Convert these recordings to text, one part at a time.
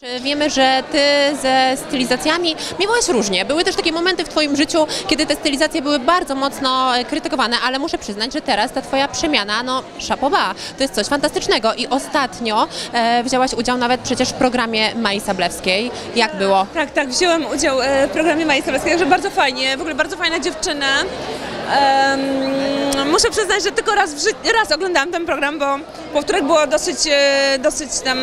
Czy Wiemy, że ty ze stylizacjami miałaś różnie. Były też takie momenty w twoim życiu, kiedy te stylizacje były bardzo mocno e, krytykowane, ale muszę przyznać, że teraz ta twoja przemiana, no szapoba, to jest coś fantastycznego. I ostatnio e, wzięłaś udział nawet przecież w programie Mai Sablewskiej. Jak było? Tak, tak, wziąłem udział e, w programie Maji Sowieckiej, także bardzo fajnie, w ogóle bardzo fajna dziewczyna. Em, muszę przyznać, że tylko raz, raz oglądałam ten program, bo powtórek było dosyć, e, dosyć tam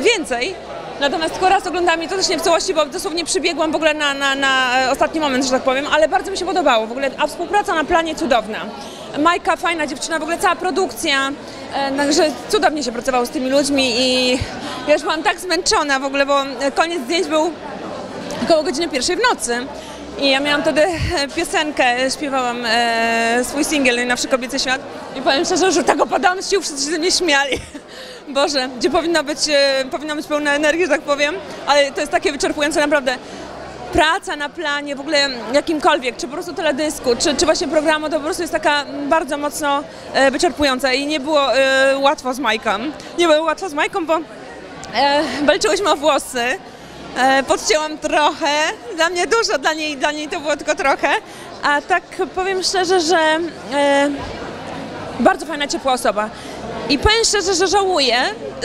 więcej. Natomiast tylko raz oglądałam i to też nie w całości, bo dosłownie przybiegłam w ogóle na, na, na e, ostatni moment, że tak powiem, ale bardzo mi się podobało w ogóle, a współpraca na planie cudowna. Majka, fajna dziewczyna, w ogóle cała produkcja, e, także cudownie się pracowało z tymi ludźmi i ja już byłam tak zmęczona w ogóle, bo e, koniec zdjęć był około godziny pierwszej w nocy. I ja miałam wtedy piosenkę, śpiewałam e, swój singiel na Kobiece Świat i powiem szczerze, że tak opadałam z sił, wszyscy się ze mnie śmiali. Boże, gdzie powinno być, e, powinno być pełna energii, że tak powiem, ale to jest takie wyczerpujące naprawdę. Praca na planie, w ogóle jakimkolwiek, czy po prostu teledysku, czy, czy właśnie programu, to po prostu jest taka bardzo mocno e, wyczerpująca i nie było e, łatwo z Majką. Nie było łatwo z Majką, bo walczyłyśmy o włosy. Podcięłam trochę, dla mnie dużo, dla niej, dla niej to było tylko trochę. A tak powiem szczerze, że bardzo fajna, ciepła osoba. I powiem szczerze, że żałuję,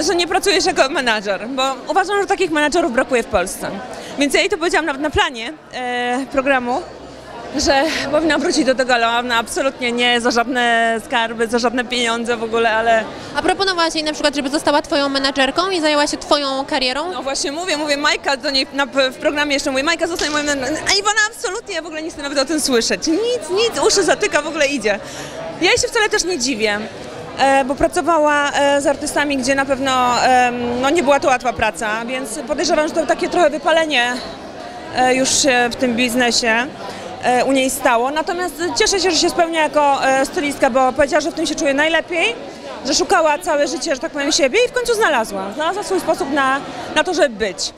że nie pracujesz jako menadżer, bo uważam, że takich menadżerów brakuje w Polsce. Więc ja jej to powiedziałam nawet na planie e, programu, że powinna wrócić do tego, ale ona absolutnie nie za żadne skarby, za żadne pieniądze w ogóle, ale A proponowałaś jej na przykład, żeby została twoją menadżerką i zajęła się twoją karierą? No właśnie mówię, mówię Majka do niej na, w programie jeszcze mówię, Majka zostanie moją a Iwona absolutnie w ogóle nie chce nawet o tym słyszeć. Nic, nic, uszy zatyka, w ogóle idzie. Ja się wcale też nie dziwię. E, bo pracowała e, z artystami, gdzie na pewno no, nie była to łatwa praca, więc podejrzewam, że to takie trochę wypalenie e, już w tym biznesie u niej stało. Natomiast cieszę się, że się spełnia jako stylistka, bo powiedziała, że w tym się czuje najlepiej, że szukała całe życie, że tak powiem, siebie i w końcu znalazła. Znalazła swój sposób na, na to, żeby być.